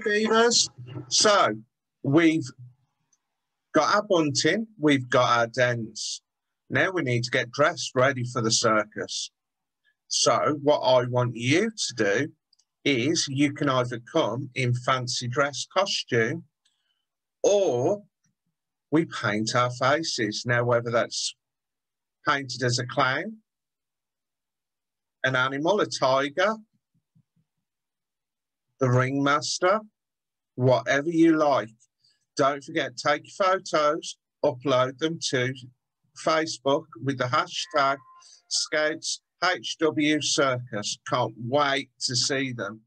Beavers. So we've got our bunting, we've got our dens. Now we need to get dressed ready for the circus. So what I want you to do is you can either come in fancy dress costume or we paint our faces. Now, whether that's painted as a clown, an animal, a tiger, the ringmaster, whatever you like. Don't forget, take photos, upload them to Facebook with the hashtag Scouts HW Circus. Can't wait to see them.